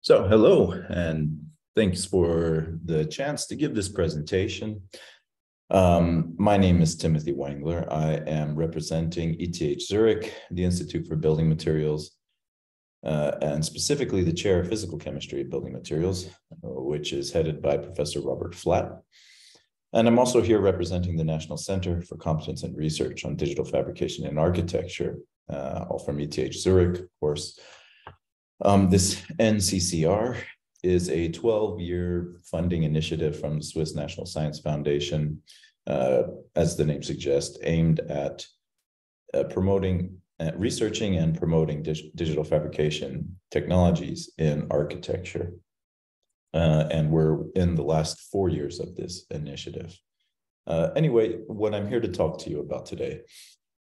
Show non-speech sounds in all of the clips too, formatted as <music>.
So hello, and thanks for the chance to give this presentation. Um, my name is Timothy Wangler. I am representing ETH Zurich, the Institute for Building Materials, uh, and specifically the Chair of Physical Chemistry of Building Materials, which is headed by Professor Robert Flatt. And I'm also here representing the National Center for Competence and Research on Digital Fabrication and Architecture, uh, all from ETH Zurich, of course. Um, this NCCR is a 12-year funding initiative from the Swiss National Science Foundation, uh, as the name suggests, aimed at uh, promoting, uh, researching and promoting dig digital fabrication technologies in architecture. Uh, and we're in the last four years of this initiative. Uh, anyway, what I'm here to talk to you about today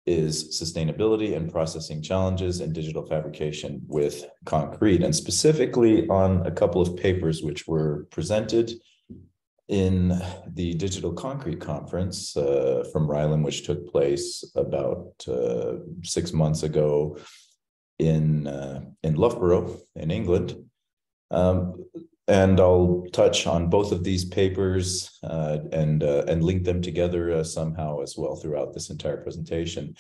is sustainability and processing challenges in digital fabrication with concrete, and specifically on a couple of papers which were presented in the Digital Concrete Conference uh, from RILEM, which took place about uh, six months ago in, uh, in Loughborough in England. Um, and I'll touch on both of these papers uh, and uh, and link them together uh, somehow as well throughout this entire presentation.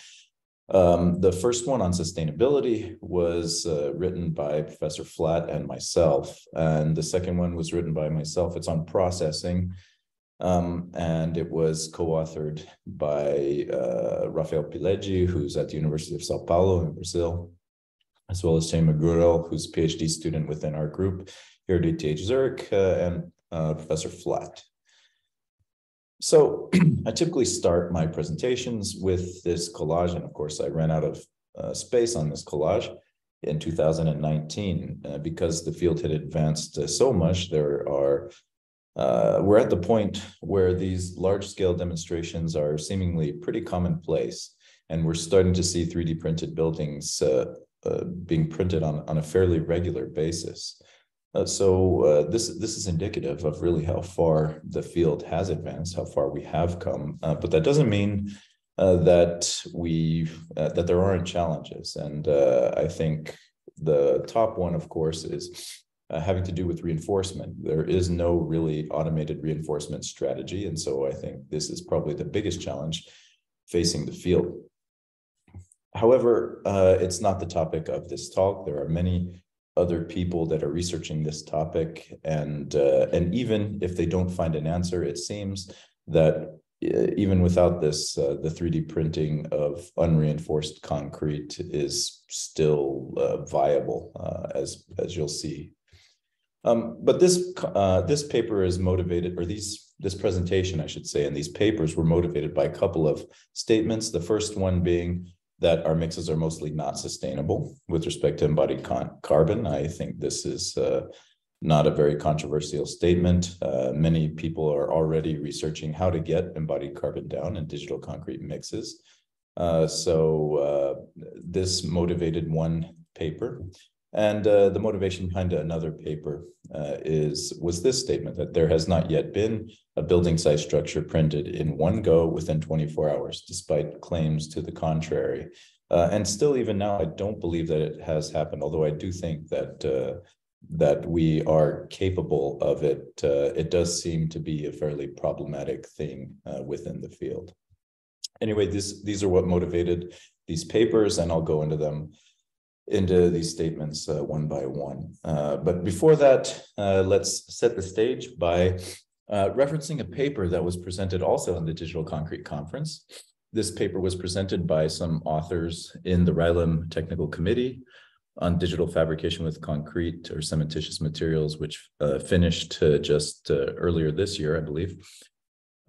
Um, the first one on sustainability was uh, written by Professor Flatt and myself, and the second one was written by myself. It's on processing, um, and it was co-authored by uh, Rafael Pileggi, who's at the University of Sao Paulo in Brazil, as well as Shane McGurrell, who's a PhD student within our group here at ETH Zurich uh, and uh, Professor Flatt. So <clears throat> I typically start my presentations with this collage, and of course I ran out of uh, space on this collage in 2019 uh, because the field had advanced uh, so much. There are uh, we're at the point where these large-scale demonstrations are seemingly pretty commonplace, and we're starting to see 3D printed buildings being printed on, on a fairly regular basis. Uh, so uh, this this is indicative of really how far the field has advanced, how far we have come. Uh, but that doesn't mean uh, that we uh, that there aren't challenges. And uh, I think the top one, of course, is having to do with reinforcement. There is no really automated reinforcement strategy, and so I think this is probably the biggest challenge facing the field. However, it's not the topic of this talk. There are many other people that are researching this topic and uh, and even if they don't find an answer it seems that uh, even without this uh, the 3d printing of unreinforced concrete is still uh, viable uh, as as you'll see. Um, but this uh, this paper is motivated or these this presentation i should say and these papers were motivated by a couple of statements. The first one being that our mixes are mostly not sustainable with respect to embodied carbon. I think this is uh, not a very controversial statement. Uh, many people are already researching how to get embodied carbon down in digital concrete mixes. Uh, so uh, this motivated one paper. And uh, the motivation behind another paper uh, is was this statement that there has not yet been a building site structure printed in one go within 24 hours, despite claims to the contrary. Uh, and still, even now, I don't believe that it has happened. Although I do think that uh, that we are capable of it. Uh, it does seem to be a fairly problematic thing uh, within the field. Anyway, this, these are what motivated these papers, and I'll go into them into these statements uh, one by one. Uh, but before that, uh, let's set the stage by uh, referencing a paper that was presented also in the Digital Concrete Conference. This paper was presented by some authors in the RILEM Technical Committee on digital fabrication with concrete or cementitious materials, which uh, finished uh, just earlier this year, I believe.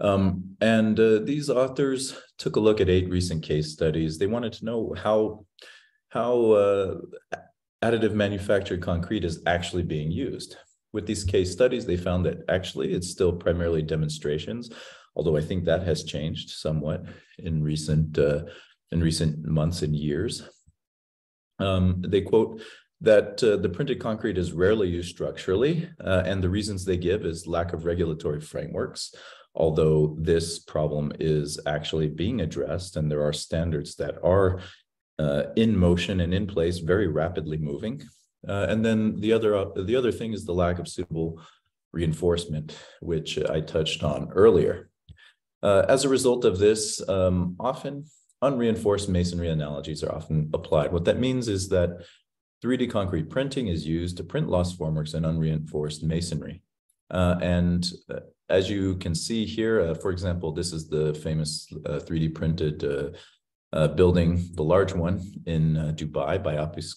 Um, and these authors took a look at eight recent case studies. They wanted to know how how uh, additive manufactured concrete is actually being used. With these case studies, they found that actually it's still primarily demonstrations, although I think that has changed somewhat in recent uh, in recent months and years. Um, they quote that uh, the printed concrete is rarely used structurally, uh, and the reasons they give is lack of regulatory frameworks, although this problem is actually being addressed and there are standards that are uh, in motion and in place, very rapidly moving. Uh, and then the other uh, the other thing is the lack of suitable reinforcement, which I touched on earlier. Uh, as a result of this, um, often unreinforced masonry analogies are often applied. What that means is that 3D concrete printing is used to print lost formworks and unreinforced masonry. Uh, and uh, as you can see here, uh, for example, this is the famous 3D printed building, the large one in Dubai by Apis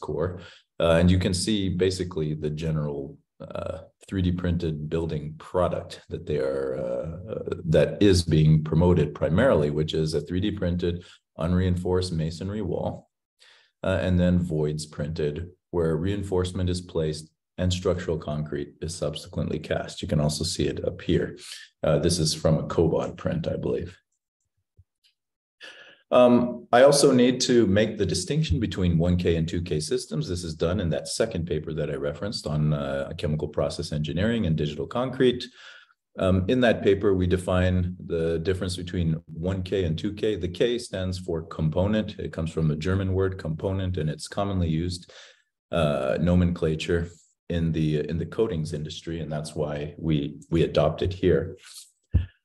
Cor. and you can see basically the general 3D printed building product that they are uh, that is being promoted primarily, which is a 3D printed unreinforced masonry wall, uh, and then voids printed where reinforcement is placed and structural concrete is subsequently cast. You can also see it up here. Uh, this is from a COBOD print, I believe. Um, I also need to make the distinction between 1K and 2K systems. This is done in that second paper that I referenced on uh, chemical process engineering and digital concrete. Um, in that paper, we define the difference between 1K and 2K. The K stands for component. It comes from the German word component, and it's commonly used uh, nomenclature in the in the coatings industry, and that's why we we adopt it here.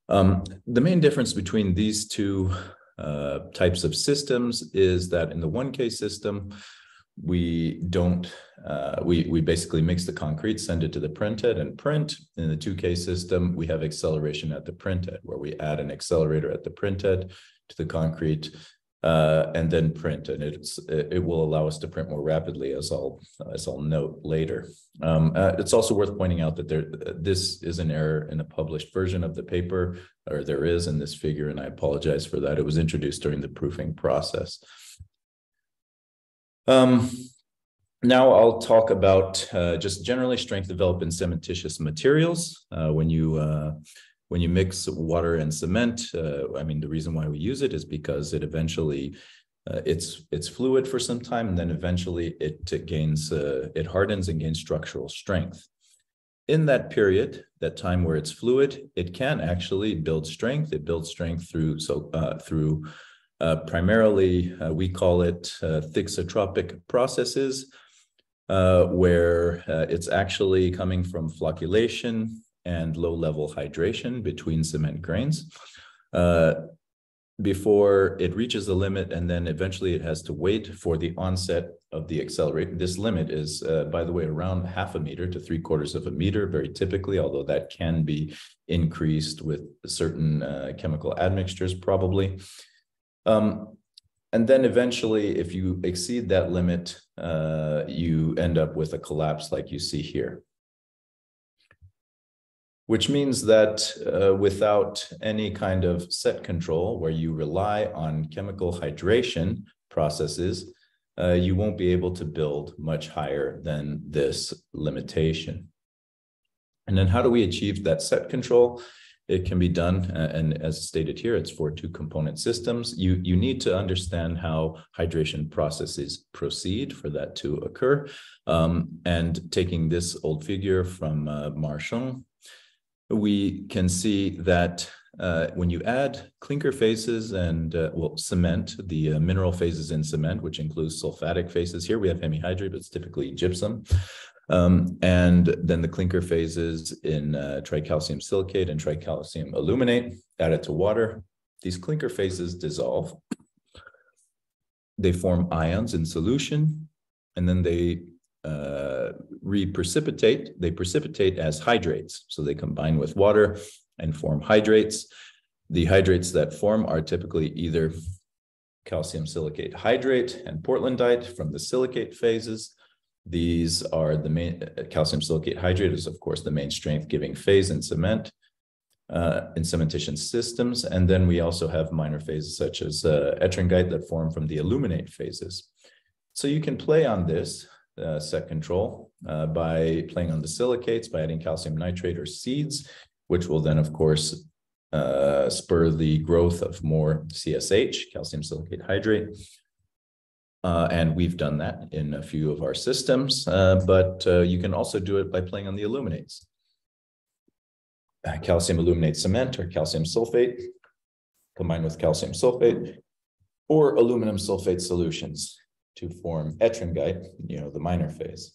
Um, the main difference between these two uh, types of systems is that in the 1K system, we don't, uh, we, we basically mix the concrete, send it to the printhead and print. In the 2K system, we have acceleration at the printhead where we add an accelerator at the printhead to the concrete uh, and then print. And it's it will allow us to print more rapidly, as I'll as I'll note later. Um, uh, it's also worth pointing out that there this is an error in a published version of the paper, or there is in this figure, and I apologize for that. It was introduced during the proofing process. Um, now I'll talk about uh, just generally strength developed in cementitious materials. Uh, when you uh, when you mix water and cement, uh, I mean, the reason why we use it is because it eventually uh, it's it's fluid for some time, and then eventually it, it gains uh, it hardens and gains structural strength. In that period, that time where it's fluid, it can actually build strength. It builds strength through so uh, through uh, primarily uh, we call it thixotropic processes, where it's actually coming from flocculation and low level hydration between cement grains uh, before it reaches the limit and then eventually it has to wait for the onset of the accelerator. This limit is, uh, by the way, around half a meter to three quarters of a meter, very typically, although that can be increased with certain uh, chemical admixtures probably. Um, and then eventually, if you exceed that limit, uh, you end up with a collapse like you see here which means that uh, without any kind of set control where you rely on chemical hydration processes, uh, you won't be able to build much higher than this limitation. And then how do we achieve that set control? It can be done, uh, and as stated here, it's for two component systems. You, you need to understand how hydration processes proceed for that to occur. Um, and taking this old figure from uh, Marchon, we can see that uh, when you add clinker phases and uh, well cement, the uh, mineral phases in cement, which includes sulfatic phases. Here we have hemihydrate, but it's typically gypsum. Um, and then the clinker phases in uh, tricalcium silicate and tricalcium aluminate added to water. These clinker phases dissolve. They form ions in solution, and then they uh, reprecipitate, they precipitate as hydrates. So they combine with water and form hydrates. The hydrates that form are typically either calcium silicate hydrate and portlandite from the silicate phases. These are the main uh, calcium silicate hydrate is, of course, the main strength giving phase in cement. Uh, in cementitious systems. And then we also have minor phases such as uh, ettringite that form from the aluminate phases. So you can play on this uh, set control uh, by playing on the silicates, by adding calcium nitrate or seeds, which will then, of course, uh, spur the growth of more CSH, calcium silicate hydrate. Uh, and we've done that in a few of our systems, uh, but uh, you can also do it by playing on the aluminates. calcium aluminate cement or calcium sulfate combined with calcium sulfate or aluminum sulfate solutions to form ettringite, you know, the minor phase.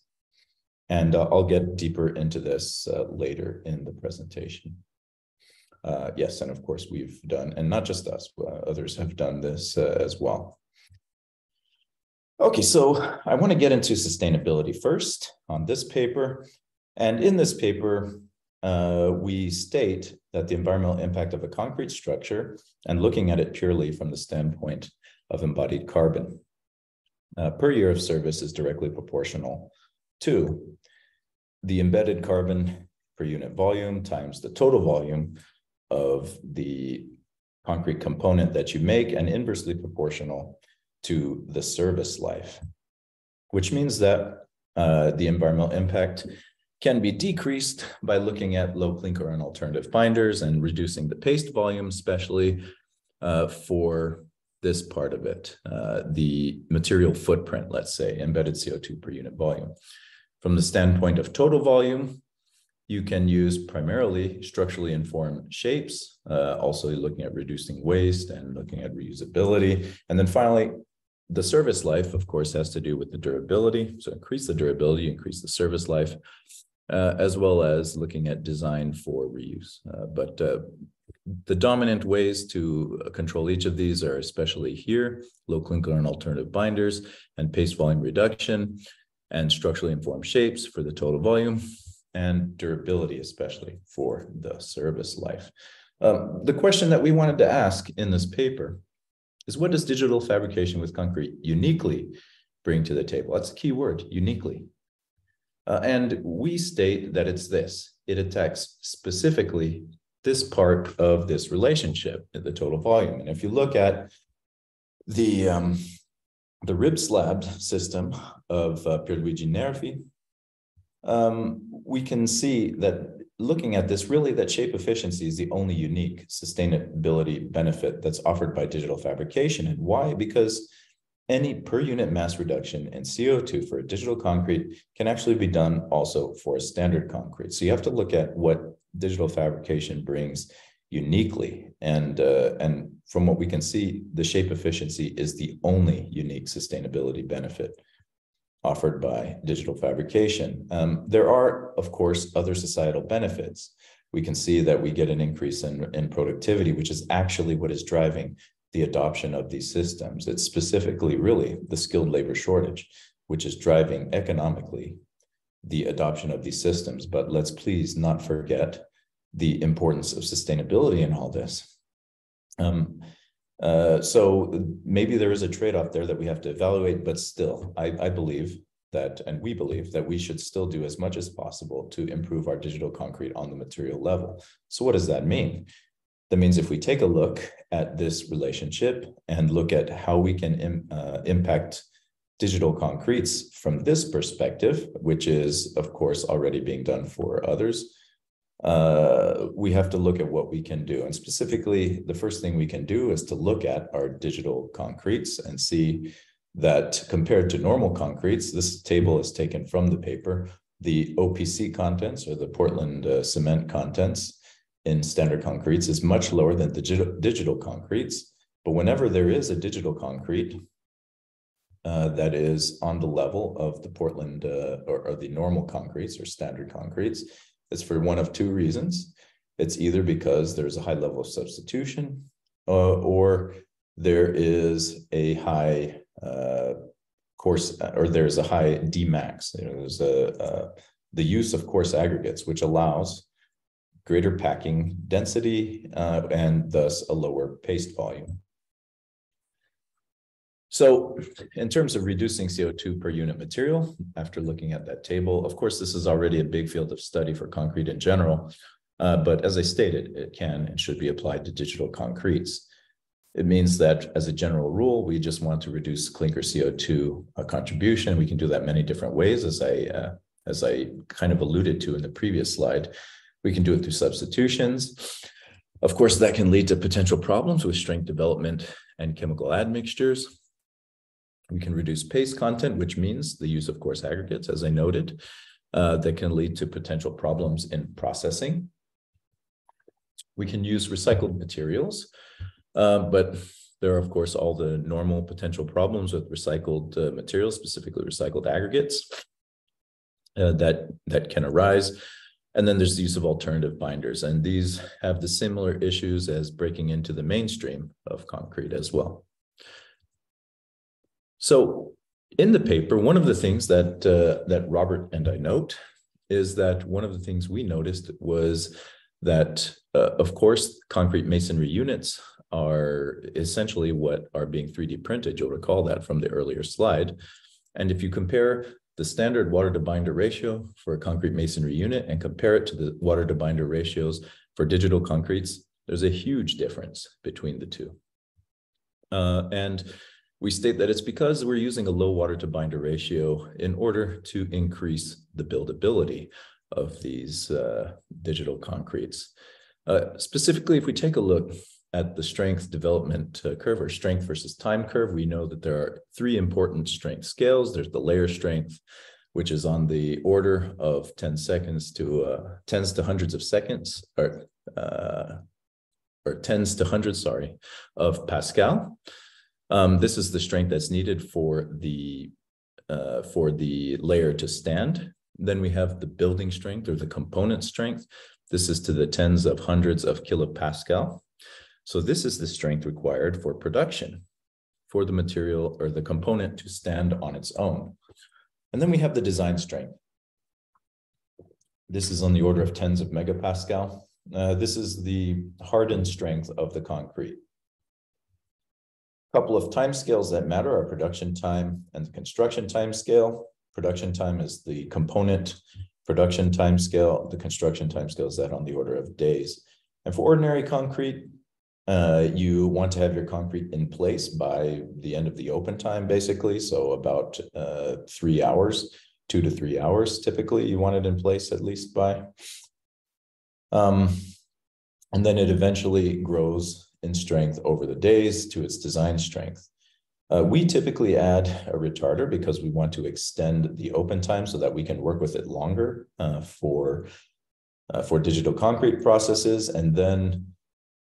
And uh, I'll get deeper into this uh, later in the presentation. Uh, yes, and of course we've done, and not just us, uh, others have done this uh, as well. Okay, so I want to get into sustainability first on this paper. And in this paper, uh, we state that the environmental impact of a concrete structure, and looking at it purely from the standpoint of embodied carbon, uh, per year of service is directly proportional to the embedded carbon per unit volume times the total volume of the concrete component that you make and inversely proportional to the service life, which means that uh, the environmental impact can be decreased by looking at low clinker and alternative binders and reducing the paste volume, especially uh, for this part of it, uh, the material footprint, let's say, embedded CO2 per unit volume. From the standpoint of total volume, you can use primarily structurally informed shapes, uh, also looking at reducing waste and looking at reusability. And then finally, the service life, of course, has to do with the durability. So increase the durability, increase the service life, uh, as well as looking at design for reuse. Uh, but uh, the dominant ways to control each of these are especially here, low clinker and alternative binders and paste volume reduction and structurally informed shapes for the total volume and durability, especially for the service life. Um, the question that we wanted to ask in this paper is what does digital fabrication with concrete uniquely bring to the table? That's a key word, uniquely. Uh, and we state that it's this it attacks specifically this part of this relationship, the total volume. And if you look at the um, the rib slab system of uh, Pierluigi Nervi, um, we can see that looking at this, really that shape efficiency is the only unique sustainability benefit that's offered by digital fabrication. And why? Because any per unit mass reduction in CO2 for a digital concrete can actually be done also for a standard concrete. So you have to look at what digital fabrication brings uniquely. And, uh, and from what we can see, the shape efficiency is the only unique sustainability benefit offered by digital fabrication. Um, there are, of course, other societal benefits. We can see that we get an increase in, in productivity, which is actually what is driving the adoption of these systems. It's specifically really the skilled labor shortage, which is driving economically the adoption of these systems. But let's please not forget the importance of sustainability in all this. Um, uh, so maybe there is a trade-off there that we have to evaluate, but still, I, I believe that, and we believe that we should still do as much as possible to improve our digital concrete on the material level. So what does that mean? That means if we take a look at this relationship and look at how we can Im, uh, impact digital concretes from this perspective, which is, of course, already being done for others, uh, we have to look at what we can do. And specifically, the first thing we can do is to look at our digital concretes and see that compared to normal concretes, this table is taken from the paper, the OPC contents or the Portland uh, cement contents in standard concretes is much lower than digital, digital concretes. But whenever there is a digital concrete uh, that is on the level of the Portland uh, or, or the normal concretes or standard concretes, it's for one of two reasons. It's either because there's a high level of substitution uh, or there is a high uh, coarse or there's a high Dmax. There's a, the use of coarse aggregates, which allows greater packing density uh, and thus a lower paste volume. So in terms of reducing CO2 per unit material, after looking at that table, of course, this is already a big field of study for concrete in general. Uh, but as I stated, it can and should be applied to digital concretes. It means that as a general rule, we just want to reduce clinker CO2 uh, contribution. We can do that many different ways, as I, uh, as I kind of alluded to in the previous slide. We can do it through substitutions. Of course, that can lead to potential problems with strength development and chemical admixtures. We can reduce paste content, which means the use of coarse aggregates, as I noted, uh, that can lead to potential problems in processing. We can use recycled materials, uh, but There are, of course, all the normal potential problems with recycled uh, materials, specifically recycled aggregates uh, that, that can arise. And then there's the use of alternative binders, and these have the similar issues as breaking into the mainstream of concrete as well. So in the paper, one of the things that uh, that Robert and I note is that one of the things we noticed was that, uh, of course, concrete masonry units are essentially what are being 3D printed. You'll recall that from the earlier slide. And if you compare the standard water to binder ratio for a concrete masonry unit and compare it to the water to binder ratios for digital concretes, there's a huge difference between the two. Uh, and we state that it's because we're using a low water to binder ratio in order to increase the buildability of these uh, digital concretes. Uh, specifically, if we take a look at the strength development uh, curve or strength versus time curve, we know that there are three important strength scales. There's the layer strength, which is on the order of 10 seconds to uh, tens to hundreds of seconds or uh, or tens to hundreds, sorry, of Pascal. Um, this is the strength that's needed for the uh, for the layer to stand. Then we have the building strength or the component strength. This is to the tens of hundreds of kilopascal. So this is the strength required for production for the material or the component to stand on its own. And then we have the design strength. This is on the order of tens of megapascal. Uh, this is the hardened strength of the concrete couple of time scales that matter are production time and the construction time scale. Production time is the component production time scale. The construction time scale is that on the order of days. And for ordinary concrete, uh, you want to have your concrete in place by the end of the open time, basically. So about uh, three hours, two to three hours, typically you want it in place at least by. Um, and then it eventually grows in strength over the days to its design strength. Uh, we typically add a retarder because we want to extend the open time so that we can work with it longer uh, for, uh, for digital concrete processes. And then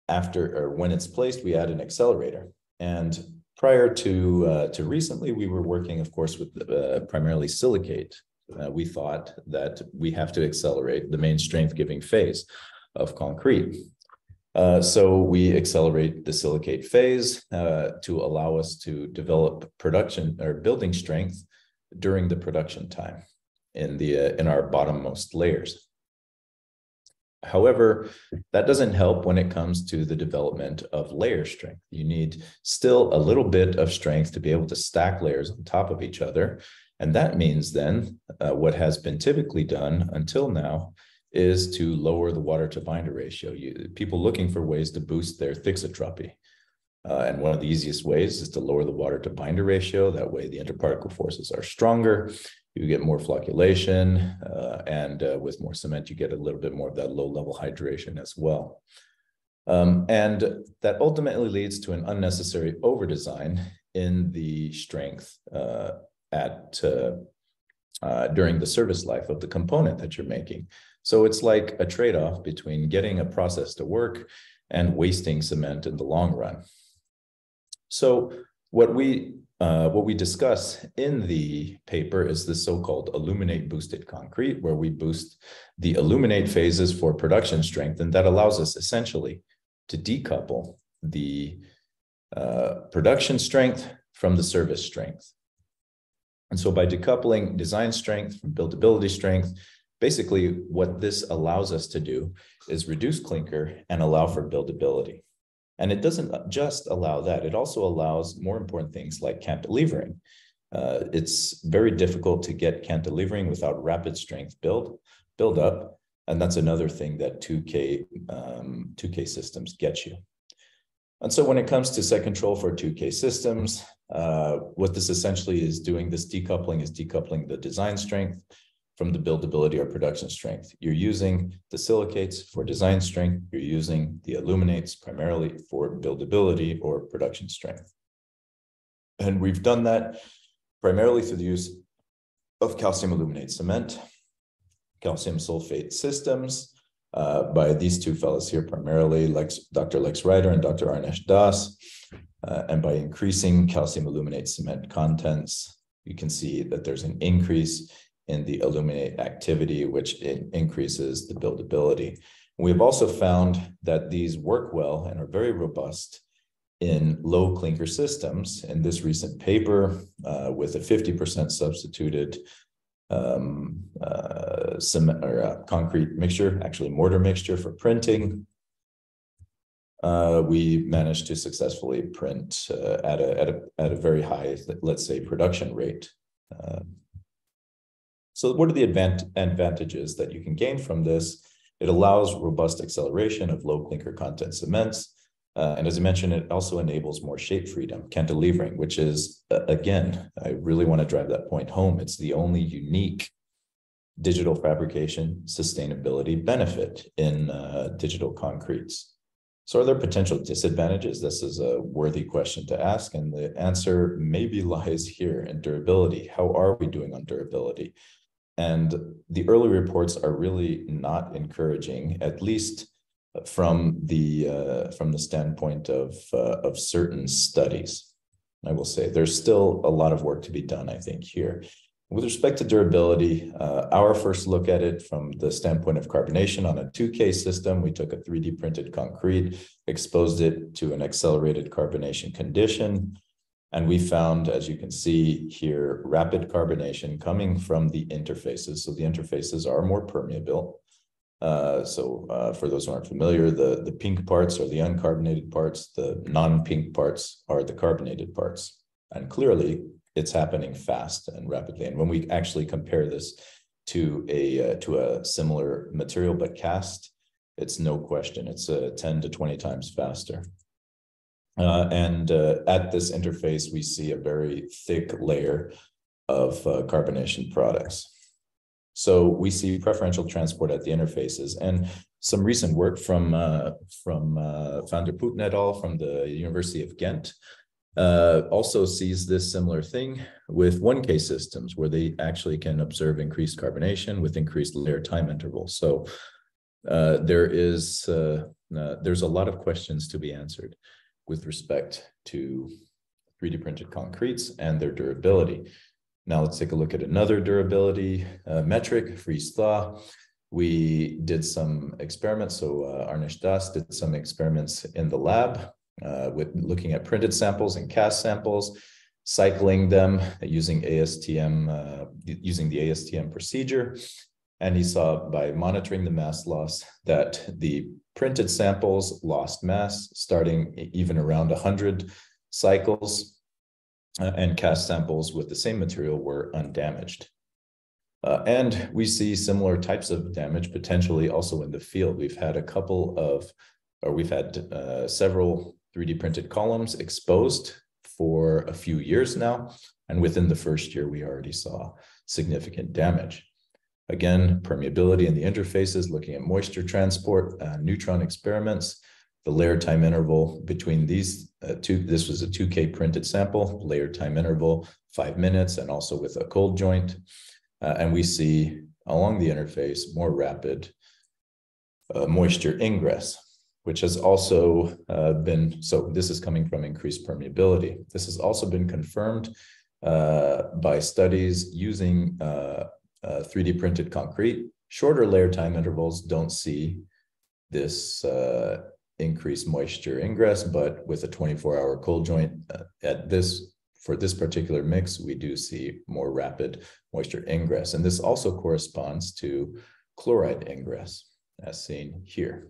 after or when it's placed, we add an accelerator. And prior to, uh, to recently, we were working, of course, with uh, primarily silicate. Uh, we thought that we have to accelerate the main strength giving phase of concrete. Uh, so we accelerate the silicate phase uh, to allow us to develop production or building strength during the production time in the uh, in our bottommost layers. However, that doesn't help when it comes to the development of layer strength. You need still a little bit of strength to be able to stack layers on top of each other. And that means then uh, what has been typically done until now is to lower the water to binder ratio. You, people looking for ways to boost their thixotropy. Uh, and one of the easiest ways is to lower the water to binder ratio. That way, the interparticle forces are stronger. You get more flocculation, uh, and uh, with more cement, you get a little bit more of that low level hydration as well. Um, and that ultimately leads to an unnecessary overdesign in the strength uh, at uh, uh, during the service life of the component that you're making. So it's like a trade off between getting a process to work and wasting cement in the long run. So what we uh, what we discuss in the paper is the so-called aluminate boosted concrete, where we boost the aluminate phases for production strength, and that allows us essentially to decouple the uh, production strength from the service strength. And so by decoupling design strength from buildability strength, basically what this allows us to do is reduce clinker and allow for buildability. And it doesn't just allow that, it also allows more important things like cantilevering. Uh, it's very difficult to get cantilevering without rapid strength build, build up. And that's another thing that 2K, um, 2K systems get you. And so when it comes to set control for 2K systems, uh, what this essentially is doing, this decoupling is decoupling the design strength from the buildability or production strength. You're using the silicates for design strength. You're using the aluminates primarily for buildability or production strength. And we've done that primarily through the use of calcium aluminate cement, calcium sulfate systems, uh, by these two fellows here, primarily Lex, Dr. Lex Reiter and Dr. Arnesh Das. Uh, and by increasing calcium aluminate cement contents, you can see that there's an increase in the aluminate activity, which increases the buildability. We've also found that these work well and are very robust in low clinker systems. In this recent paper, uh, with a 50% substituted um, uh, cement or uh, concrete mixture, actually mortar mixture for printing, uh, we managed to successfully print uh, at a at a at a very high, let's say, production rate. Uh, so, what are the advant advantages that you can gain from this? It allows robust acceleration of low clinker content cements. Uh, and as I mentioned, it also enables more shape freedom, cantilevering, which is, uh, again, I really want to drive that point home. It's the only unique digital fabrication sustainability benefit in uh, digital concretes. So, are there potential disadvantages? This is a worthy question to ask. And the answer maybe <laughs> lies here in durability. How are we doing on durability? And the early reports are really not encouraging, at least from the uh, from the standpoint of uh, of certain studies. I will say there's still a lot of work to be done. I think here. With respect to durability, uh, our first look at it from the standpoint of carbonation on a 2K system, we took a 3D printed concrete, exposed it to an accelerated carbonation condition, and we found, as you can see here, rapid carbonation coming from the interfaces. So the interfaces are more permeable. Uh, so uh, for those who aren't familiar, the, the pink parts are the uncarbonated parts, the non-pink parts are the carbonated parts. And clearly it's happening fast and rapidly. And when we actually compare this to a, uh, to a similar material but cast, it's no question, it's uh, 10 to 20 times faster. Uh, and uh, at this interface, we see a very thick layer of carbonation products. So we see preferential transport at the interfaces and some recent work from uh, from uh, Van der Putten et al. from the University of Ghent uh, also sees this similar thing with 1K systems where they actually can observe increased carbonation with increased layer time intervals. So uh, there is uh, uh, there's a lot of questions to be answered with respect to 3D printed concretes and their durability. Now let's take a look at another durability uh, metric, freeze thaw. We did some experiments. So uh, Arnesh Das did some experiments in the lab uh, with looking at printed samples and cast samples, cycling them using ASTM, uh, using the ASTM procedure. And he saw by monitoring the mass loss that the printed samples lost mass starting even around 100 cycles uh, and cast samples with the same material were undamaged. Uh, and we see similar types of damage potentially also in the field. We've had a couple of, or we've had uh, several 3D printed columns exposed for a few years now. And within the first year, we already saw significant damage. Again, permeability in the interfaces, looking at moisture transport, uh, neutron experiments, the layer time interval between these uh, two, this was a 2K printed sample, layer time interval, five minutes, and also with a cold joint. Uh, and we see along the interface more rapid uh, moisture ingress, which has also uh, been, so this is coming from increased permeability. This has also been confirmed uh, by studies using 3D uh, printed concrete. Shorter layer time intervals don't see this increased moisture ingress, but with a 24 hour cold joint uh, at this, for this particular mix, we do see more rapid moisture ingress. And this also corresponds to chloride ingress as seen here.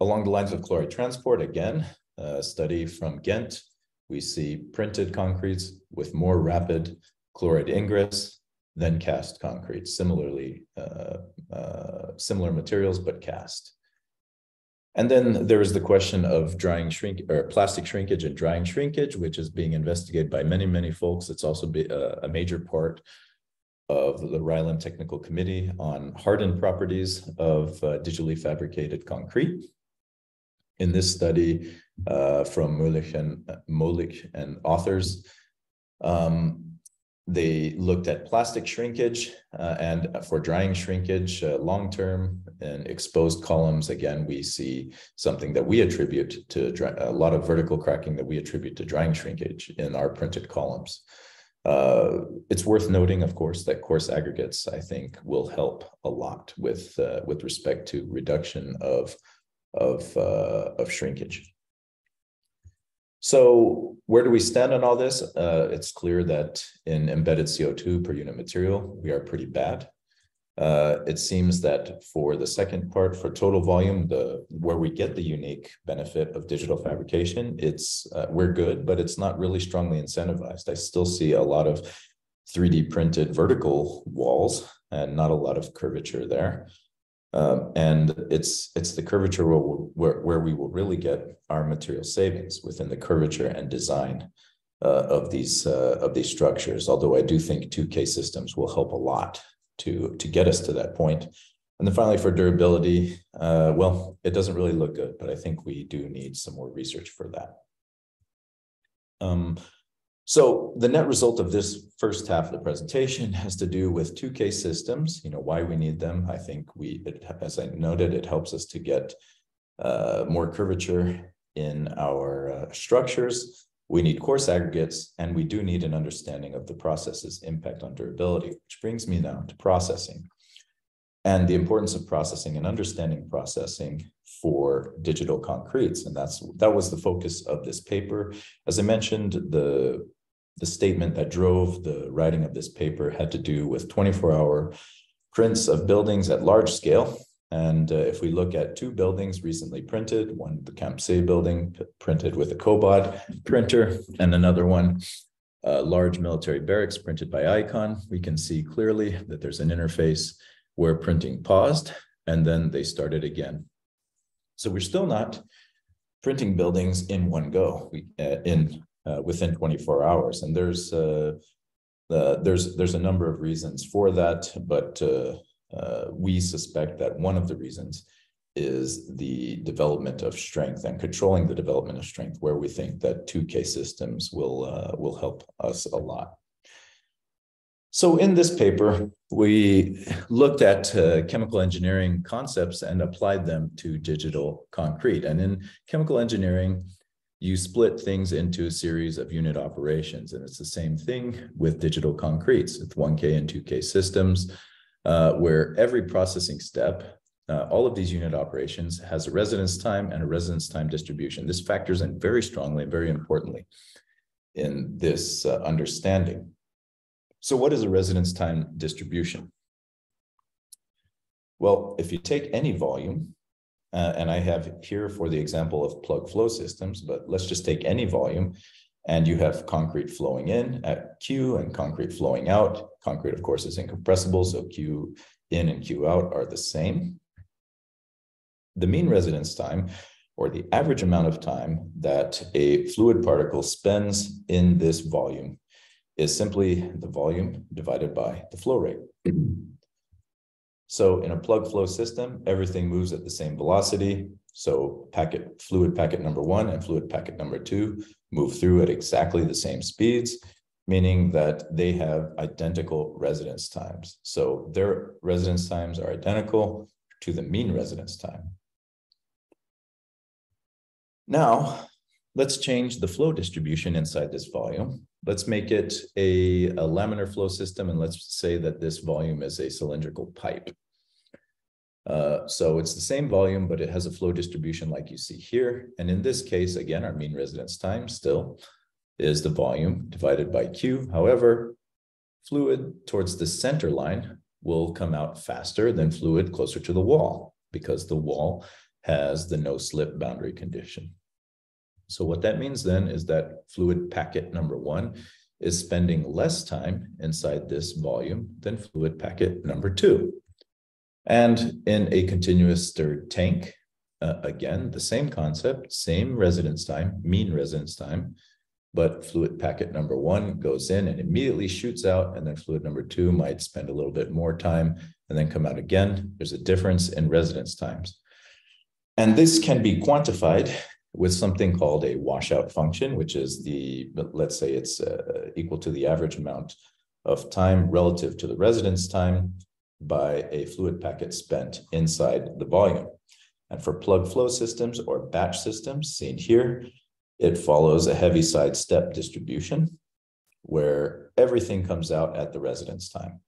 Along the lines of chloride transport, again, a study from Ghent, we see printed concretes with more rapid chloride ingress then cast concrete, similarly, uh, uh, similar materials, but cast. And then there is the question of drying shrink or plastic shrinkage and drying shrinkage, which is being investigated by many, many folks. It's also be a, a major part of the RILEM Technical Committee on hardened properties of uh, digitally fabricated concrete. In this study uh, from Moelich and, Moelich and authors, um, they looked at plastic shrinkage uh, and for drying shrinkage uh, long term and exposed columns. Again, we see something that we attribute to dry, a lot of vertical cracking that we attribute to drying shrinkage in our printed columns. Uh, it's worth noting, of course, that coarse aggregates, I think, will help a lot with uh, with respect to reduction of of uh, of shrinkage. So where do we stand on all this? Uh, it's clear that in embedded CO2 per unit material, we are pretty bad. Uh, it seems that for the second part, for total volume, the where we get the unique benefit of digital fabrication, it's uh, we're good, but it's not really strongly incentivized. I still see a lot of 3D printed vertical walls and not a lot of curvature there. Um, and it's it's the curvature where, where, where we will really get our material savings within the curvature and design uh, of these uh, of these structures. Although I do think 2K systems will help a lot to to get us to that point. And then finally, for durability, uh, well, it doesn't really look good, but I think we do need some more research for that. Um, so the net result of this first half of the presentation has to do with 2K systems, you know, why we need them. I think we, it, as I noted, it helps us to get uh, more curvature in our uh, structures. We need coarse aggregates, and we do need an understanding of the process's impact on durability, which brings me now to processing and the importance of processing and understanding processing for digital concretes. And that's that was the focus of this paper. As i mentioned the the statement that drove the writing of this paper had to do with 24 hour prints of buildings at large scale. And uh, if we look at two buildings recently printed one the CAMC building printed with a COBOD printer and another one a large military barracks printed by ICON we can see clearly that there's an interface where printing paused and then they started again. So we're still not printing buildings in one go we, uh, in uh, within 24 hours. And there's uh, there's there's a number of reasons for that, but uh, uh, we suspect that one of the reasons is the development of strength and controlling the development of strength, where we think that 2K systems will uh, will help us a lot. So in this paper, we looked at uh, chemical engineering concepts and applied them to digital concrete. And in chemical engineering, you split things into a series of unit operations. And it's the same thing with digital concretes. It's 1K and 2K systems, uh, where every processing step, uh, all of these unit operations has a residence time and a residence time distribution. This factors in very strongly and very importantly in this uh, understanding. So what is a residence time distribution? Well, if you take any volume, uh, and I have here for the example of plug flow systems, but let's just take any volume and you have concrete flowing in at Q and concrete flowing out. Concrete, of course, is incompressible, so Q in and Q out are the same. The mean residence time, or the average amount of time that a fluid particle spends in this volume is simply the volume divided by the flow rate. So in a plug flow system, everything moves at the same velocity. So packet fluid packet number one and fluid packet number two move through at exactly the same speeds, meaning that they have identical residence times. So their residence times are identical to the mean residence time. Now, let's change the flow distribution inside this volume let's make it a, a laminar flow system and let's say that this volume is a cylindrical pipe. Uh, so it's the same volume, but it has a flow distribution like you see here. And in this case, again, our mean residence time still is the volume divided by Q. However, fluid towards the center line will come out faster than fluid closer to the wall because the wall has the no slip boundary condition. So what that means then is that fluid packet number one is spending less time inside this volume than fluid packet number two. And in a continuous stirred tank, uh, again, the same concept, same residence time, mean residence time, but fluid packet number one goes in and immediately shoots out, and then fluid number two might spend a little bit more time and then come out again. There's a difference in residence times. And this can be quantified with something called a washout function, which is the, let's say it's uh, equal to the average amount of time relative to the residence time by a fluid packet spent inside the volume. And for plug flow systems or batch systems seen here, it follows a Heaviside step distribution where everything comes out at the residence time.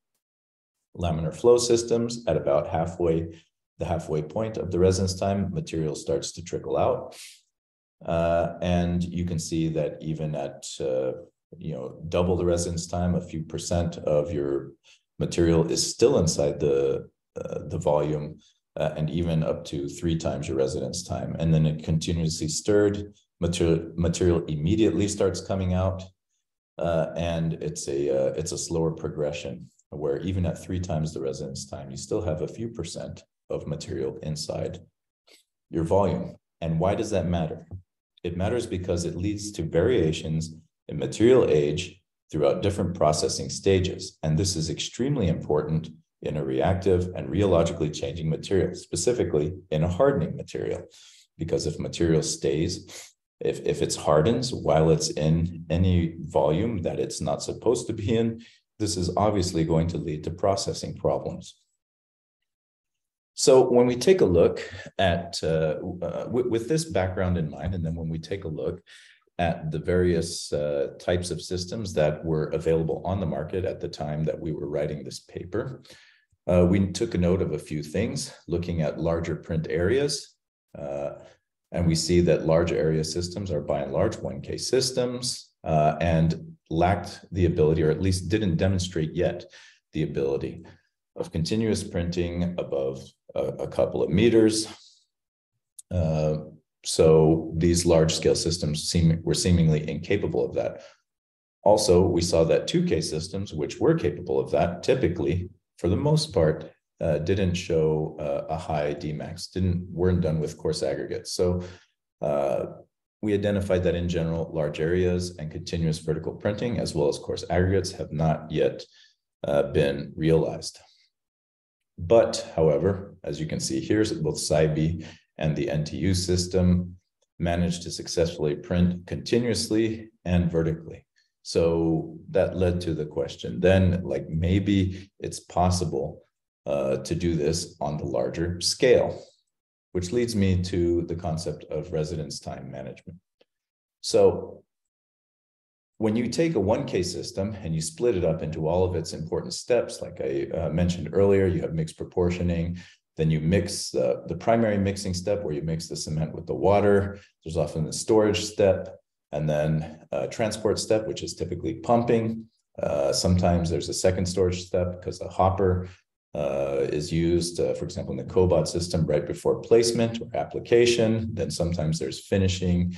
Laminar flow systems at about halfway, the halfway point of the residence time, material starts to trickle out. Uh, and you can see that even at uh, you know double the residence time, a few percent of your material is still inside the uh, the volume, and even up to three times your residence time. And then it continuously stirred. Material material immediately starts coming out, and it's a it's a slower progression where even at three times the residence time, you still have a few percent of material inside your volume. And why does that matter? It matters because it leads to variations in material age throughout different processing stages. And this is extremely important in a reactive and rheologically changing material, specifically in a hardening material. Because if material stays, if, if it's hardens while it's in any volume that it's not supposed to be in, this is obviously going to lead to processing problems. So when we take a look at, uh, uh, with this background in mind, and then when we take a look at the various uh, types of systems that were available on the market at the time that we were writing this paper, uh, we took a note of a few things, looking at larger print areas. Uh, and we see that large area systems are by and large 1K systems uh, and lacked the ability, or at least didn't demonstrate yet, the ability of continuous printing above a, a couple of meters. Uh, so these large scale systems seem, were seemingly incapable of that. Also, we saw that 2K systems, which were capable of that, typically, for the most part, uh, didn't show uh, a high Dmax, didn't weren't done with coarse aggregates. So uh, we identified that in general, large areas and continuous vertical printing, as well as coarse aggregates, have not yet uh, been realized. But, however, as you can see here, both CyBe and the NTU system managed to successfully print continuously and vertically. So that led to the question then, like maybe it's possible uh, to do this on the larger scale, which leads me to the concept of residence time management. So when you take a 1K system and you split it up into all of its important steps, like I uh, mentioned earlier, you have mixed proportioning, then you mix uh, the primary mixing step where you mix the cement with the water. There's often the storage step and then a transport step, which is typically pumping. Uh, sometimes there's a second storage step because the hopper uh, is used, uh, for example, in the COBOD system right before placement or application. Then sometimes there's finishing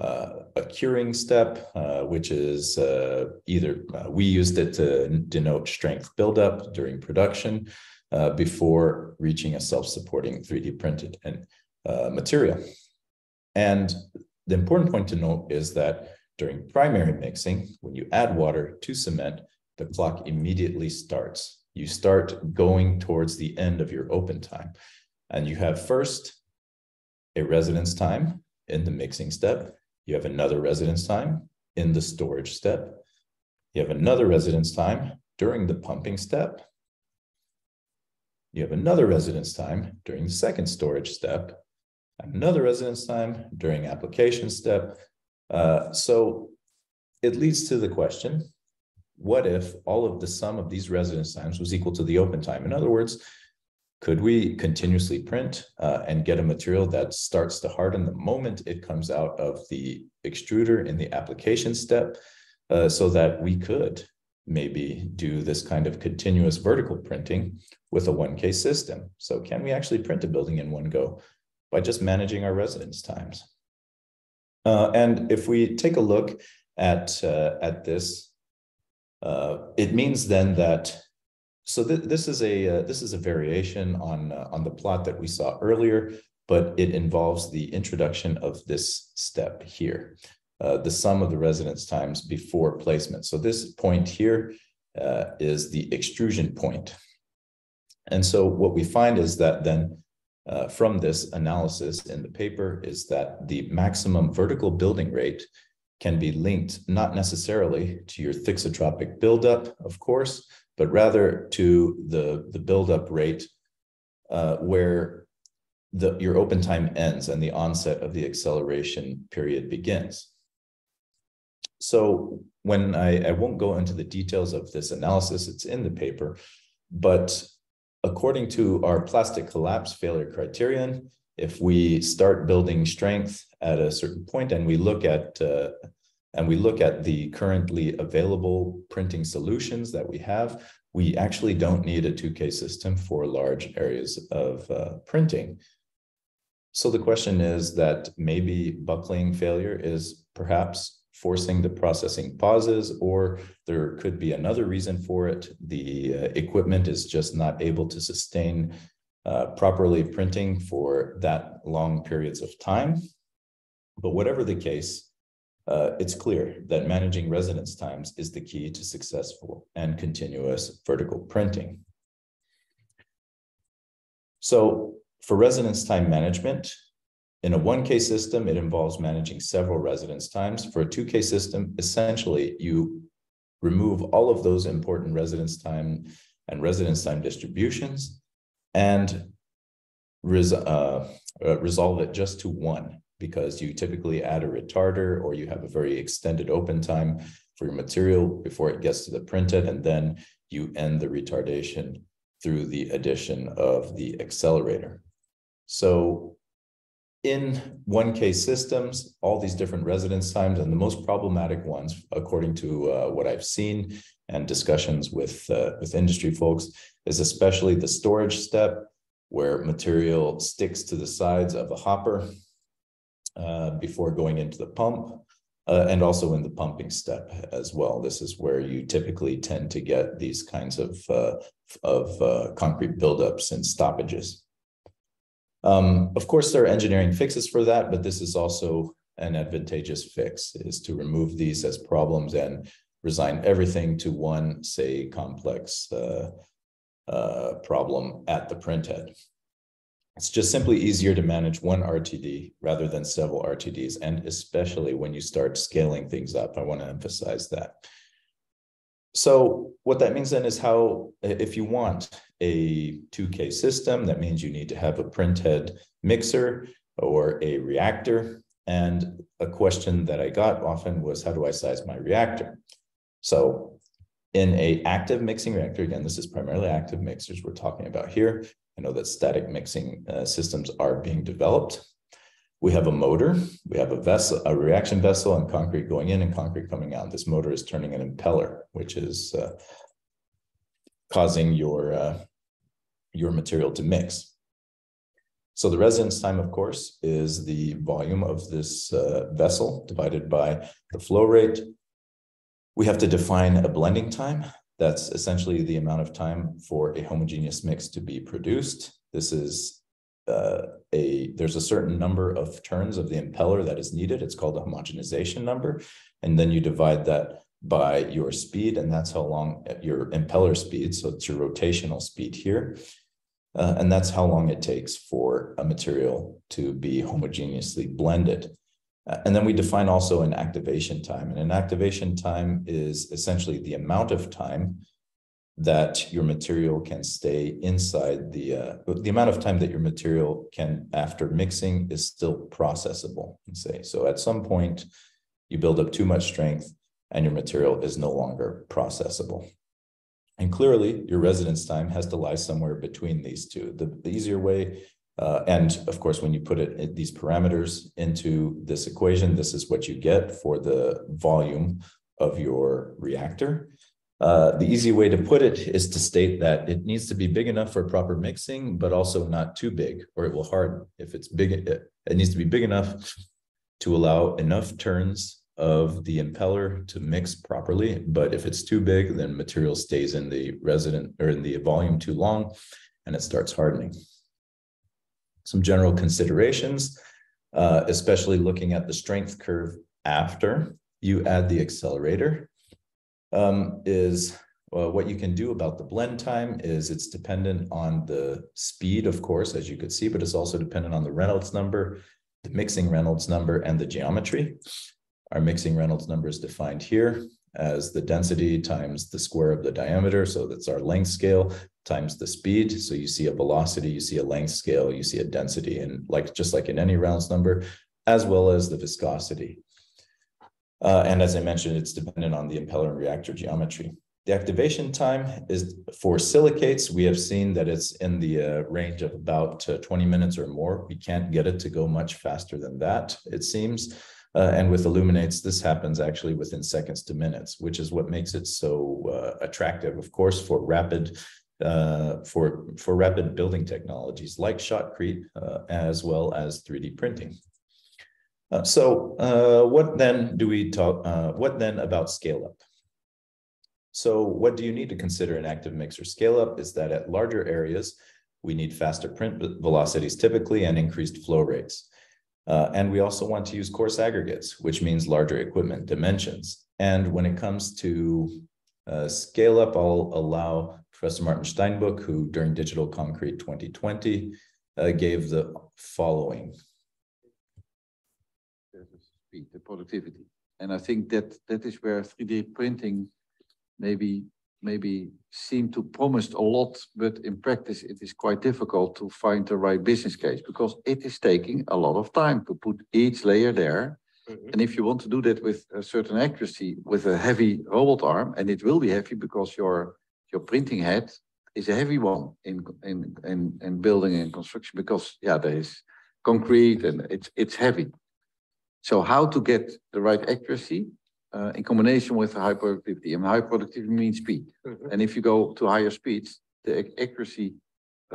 uh, a curing step, uh, which is uh, either uh, we used it to denote strength buildup during production uh, before reaching a self-supporting 3D printed and uh, material. And the important point to note is that during primary mixing, when you add water to cement, the clock immediately starts. You start going towards the end of your open time. And you have first a residence time in the mixing step, you have another residence time in the storage step. You have another residence time during the pumping step. You have another residence time during the second storage step, another residence time during application step. Uh, so it leads to the question, what if all of the sum of these residence times was equal to the open time? In other words, could we continuously print uh, and get a material that starts to harden the moment it comes out of the extruder in the application step uh, so that we could maybe do this kind of continuous vertical printing with a 1K system? So can we actually print a building in one go by just managing our residence times? Uh, and if we take a look at, uh, at this, uh, it means then that so th this is a uh, this is a variation on uh, on the plot that we saw earlier, but it involves the introduction of this step here, uh, the sum of the residence times before placement. So this point here uh, is the extrusion point. And so what we find is that then uh, from this analysis in the paper is that the maximum vertical building rate can be linked not necessarily to your thixotropic buildup, of course, but rather to the, the buildup rate uh, where the, your open time ends and the onset of the acceleration period begins. So when I, I won't go into the details of this analysis, it's in the paper, but according to our plastic collapse failure criterion, if we start building strength at a certain point and we look at uh, and we look at the currently available printing solutions that we have, we actually don't need a 2K system for large areas of uh, printing. So the question is that maybe buckling failure is perhaps forcing the processing pauses, or there could be another reason for it. The uh, equipment is just not able to sustain uh, properly printing for that long periods of time. But whatever the case, uh, it's clear that managing residence times is the key to successful and continuous vertical printing. So for residence time management, in a 1K system, it involves managing several residence times. For a 2K system, essentially, you remove all of those important residence time and residence time distributions and res uh, uh, resolve it just to one because you typically add a retarder or you have a very extended open time for your material before it gets to the printed, and then you end the retardation through the addition of the accelerator. So in 1K systems, all these different residence times and the most problematic ones, according to uh, what I've seen and discussions with, uh, with industry folks, is especially the storage step where material sticks to the sides of a hopper uh, before going into the pump. Uh, and also in the pumping step as well. This is where you typically tend to get these kinds of, uh, of uh, concrete buildups and stoppages. Um, of course, there are engineering fixes for that, but this is also an advantageous fix is to remove these as problems and resign everything to one, say, complex uh, uh, problem at the printhead. It's just simply easier to manage one RTD rather than several RTDs, and especially when you start scaling things up. I want to emphasize that. So what that means then is how, if you want a 2K system, that means you need to have a printhead mixer or a reactor. And a question that I got often was, how do I size my reactor? So in a active mixing reactor, again, this is primarily active mixers we're talking about here. I know that static mixing uh, systems are being developed. We have a motor, we have a vessel, a reaction vessel and concrete going in and concrete coming out. This motor is turning an impeller, which is uh, causing your, uh, your material to mix. So the residence time, of course, is the volume of this uh, vessel divided by the flow rate. We have to define a blending time. That's essentially the amount of time for a homogeneous mix to be produced. This is uh, a there's a certain number of turns of the impeller that is needed. It's called a homogenization number. And then you divide that by your speed, and that's how long your impeller speed. So it's your rotational speed here. Uh, and that's how long it takes for a material to be homogeneously blended. Uh, and then we define also an activation time. And an activation time is essentially the amount of time that your material can stay inside the uh, the amount of time that your material can after mixing is still processable and say. So at some point you build up too much strength and your material is no longer processable. And clearly your residence time has to lie somewhere between these two. The, the easier way uh, and of course when you put it these parameters into this equation this is what you get for the volume of your reactor uh, the easy way to put it is to state that it needs to be big enough for proper mixing, but also not too big, or it will harden. If it's big, it, it needs to be big enough to allow enough turns of the impeller to mix properly. But if it's too big, then material stays in the resident or in the volume too long and it starts hardening. Some general considerations, uh, especially looking at the strength curve after you add the accelerator um, is well, what you can do about the blend time is it's dependent on the speed, of course, as you could see, but it's also dependent on the Reynolds number, the mixing Reynolds number, and the geometry. Our mixing Reynolds number is defined here as the density times the square of the diameter. So that's our length scale times the speed. So you see a velocity, you see a length scale, you see a density, and like just like in any Reynolds number, as well as the viscosity. Uh, and as I mentioned, it's dependent on the impeller and reactor geometry. The activation time is for silicates. We have seen that it's in the uh, range of about uh, 20 minutes or more. We can't get it to go much faster than that, it seems. Uh, and with aluminates, this happens actually within seconds to minutes, which is what makes it so uh, attractive, of course, for rapid uh, for for rapid building technologies like shotcrete, uh, as well as 3D printing. Uh, so, uh, what then do we talk? what then about scale up? So, what do you need to consider in active mixer scale up? Is that at larger areas, we need faster print velocities typically and increased flow rates. Uh, and we also want to use coarse aggregates, which means larger equipment dimensions. And when it comes to uh, scale up, I'll allow Professor Maarten Steinbuch, who during Digital Concrete 2020 uh, gave the following. Speed, the productivity. And I think that that is where 3D printing maybe maybe seem to promise a lot, but in practice it is quite difficult to find the right business case because it is taking a lot of time to put each layer there. Mm -hmm. And if you want to do that with a certain accuracy, with a heavy robot arm, and it will be heavy because your your printing head is a heavy one in in in, in building and construction because yeah, there is concrete and it's it's heavy. So how to get the right accuracy uh, in combination with high productivity. And high productivity means speed. Mm -hmm. And if you go to higher speeds, the accuracy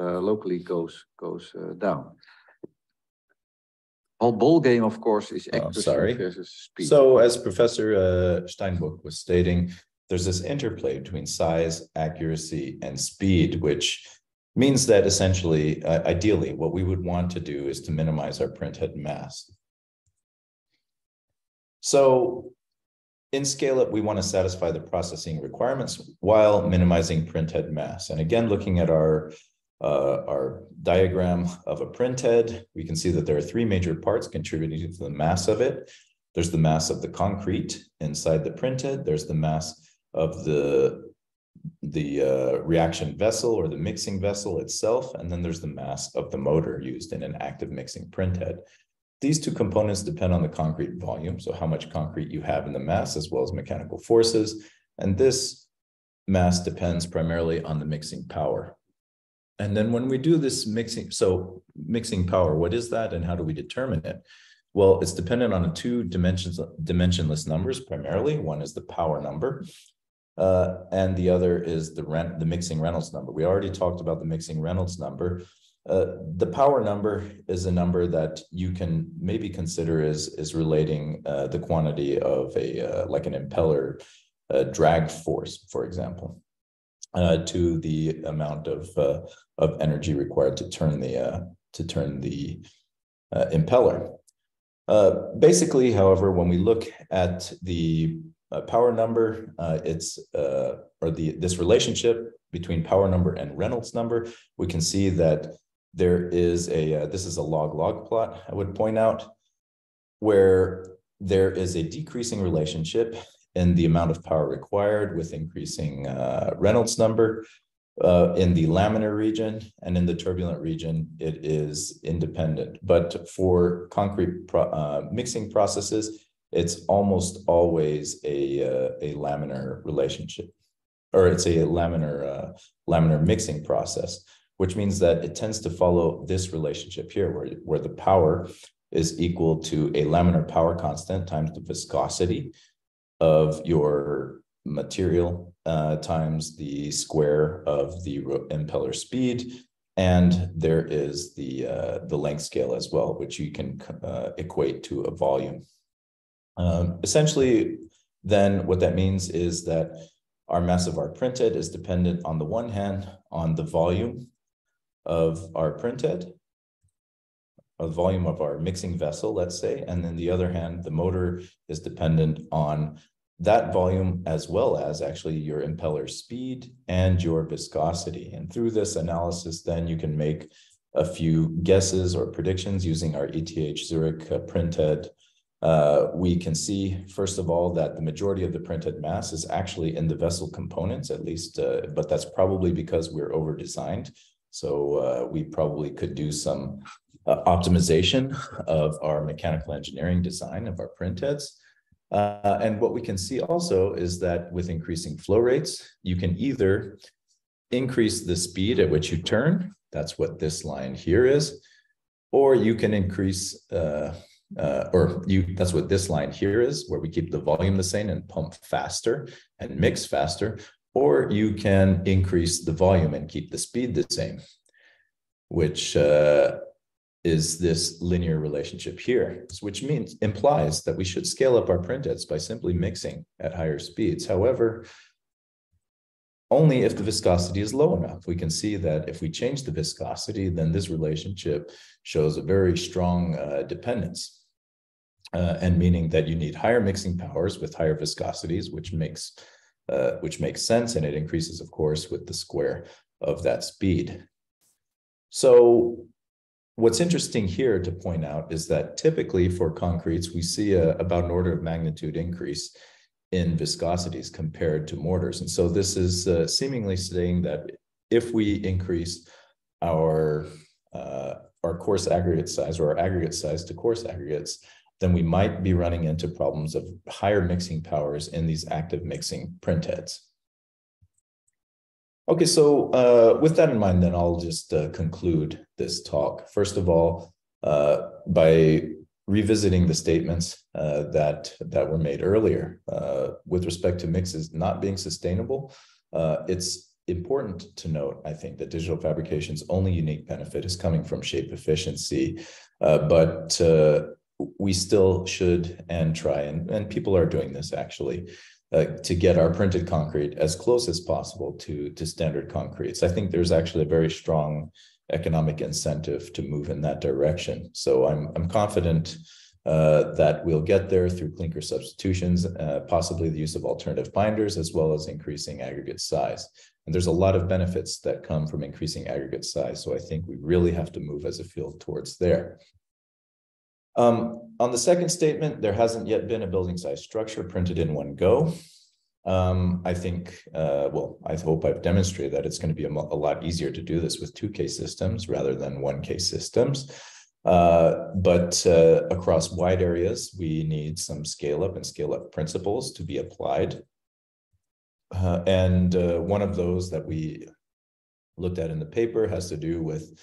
uh, locally goes goes uh, down. Whole ball game, of course, is oh, accuracy oh, sorry. versus speed. So, as Professor uh, Steinbuch was stating, there's this interplay between size, accuracy, and speed, which means that essentially, uh, ideally, what we would want to do is to minimize our printhead mass. So in scale up, we want to satisfy the processing requirements while minimizing printhead mass. And again, looking at our uh, our diagram of a printhead, we can see that there are three major parts contributing to the mass of it. There's the mass of the concrete inside the printhead. There's the mass of the the uh, reaction vessel or the mixing vessel itself, and then there's the mass of the motor used in an active mixing printhead. These two components depend on the concrete volume, so how much concrete you have in the mass, as well as mechanical forces. And this mass depends primarily on the mixing power. And then when we do this mixing, so mixing power, what is that and how do we determine it? Well, it's dependent on two dimensions, dimensionless numbers primarily. One is the power number, uh, and the other is the rent, the mixing Reynolds number. We already talked about the mixing Reynolds number. Uh, the power number is a number that you can maybe consider as is relating uh, the quantity of a uh, like an impeller uh, drag force, for example, uh, to the amount of of energy required to turn the to turn the impeller. basically, however, when we look at the power number, it's or the this relationship between power number and Reynolds number, we can see that there is a, uh, this is a log log plot, I would point out, where there is a decreasing relationship in the amount of power required with increasing uh, Reynolds number. Uh, in the laminar region and in the turbulent region, it is independent. But for concrete pro uh, mixing processes, it's almost always a, uh, a laminar relationship, or it's a laminar, uh, laminar mixing process which means that it tends to follow this relationship here, where, where the power is equal to a laminar power constant times the viscosity of your material uh, times the square of the impeller speed. And there is the, uh, the length scale as well, which you can uh, equate to a volume. Um, essentially, then what that means is that our mass of our printhead is dependent on the one hand on the volume of our printhead, a volume of our mixing vessel, let's say, and then the other hand, the motor is dependent on that volume as well as actually your impeller speed and your viscosity. And through this analysis, then you can make a few guesses or predictions using our ETH Zurich uh, printhead Uh, we can see, first of all, that the majority of the printed mass is actually in the vessel components, at least, uh, but that's probably because we're over designed. So uh, we probably could do some uh, optimization of our mechanical engineering design of our printheads. Uh, and what we can see also is that with increasing flow rates, you can either increase the speed at which you turn, that's what this line here is, or you can increase uh, or you that's what this line here is where we keep the volume the same and pump faster and mix faster or you can increase the volume and keep the speed the same which uh, is this linear relationship here which means implies that we should scale up our printheads by simply mixing at higher speeds however only if the viscosity is low enough. We can see that if we change the viscosity, then this relationship shows a very strong uh, dependence uh, and meaning that you need higher mixing powers with higher viscosities, which makes uh, which makes sense, and it increases, of course, with the square of that speed. So what's interesting here to point out is that typically for concretes, we see a, about an order of magnitude increase in viscosities compared to mortars. And so this is uh, seemingly saying that if we increase our uh, our coarse aggregate size or our aggregate size to coarse aggregates, then we might be running into problems of higher mixing powers in these active mixing printheads. Okay, so uh, with that in mind, then I'll just uh, conclude this talk. First of all, uh, by revisiting the statements uh, that that were made earlier uh, with respect to mixes not being sustainable, uh, it's important to note, I think, that digital fabrication's only unique benefit is coming from shape efficiency, but we still should and try, and, and people are doing this actually, uh, to get our printed concrete as close as possible to, to standard concretes. I think there's actually a very strong economic incentive to move in that direction. So I'm, I'm confident uh, that we'll get there through clinker substitutions, uh, possibly the use of alternative binders, as well as increasing aggregate size. And there's a lot of benefits that come from increasing aggregate size. So I think we really have to move as a field towards there. Um, on the second statement, there hasn't yet been a building size structure printed in one go. Um, I think, uh, well, I hope I've demonstrated that it's going to be a, a, lot easier to do this with 2K systems rather than 1K systems. Uh, but uh, across wide areas, we need some scale up and scale up principles to be applied. Uh, and uh, one of those that we looked at in the paper has to do with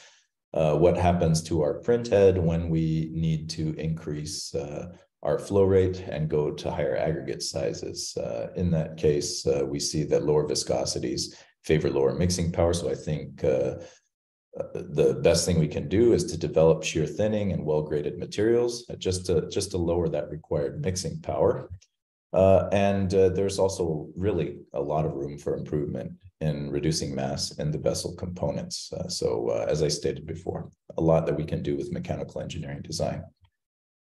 uh, what happens to our print head when we need to increase uh, our flow rate and go to higher aggregate sizes. Uh, in that case, uh, we see that lower viscosities favor lower mixing power. So I think uh, the best thing we can do is to develop shear thinning and well-graded materials just to just to lower that required mixing power. and there's also really a lot of room for improvement in reducing mass in the vessel components. Uh, so uh, as I stated before, a lot that we can do with mechanical engineering design.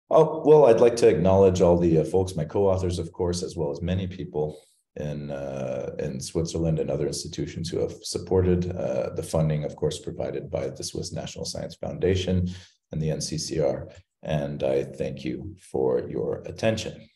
Oh, well, I'd like to acknowledge all the uh, folks, my co-authors, of course, as well as many people in uh, in Switzerland and other institutions who have supported uh, the funding, of course, provided by the Swiss National Science Foundation and the NCCR. And I thank you for your attention.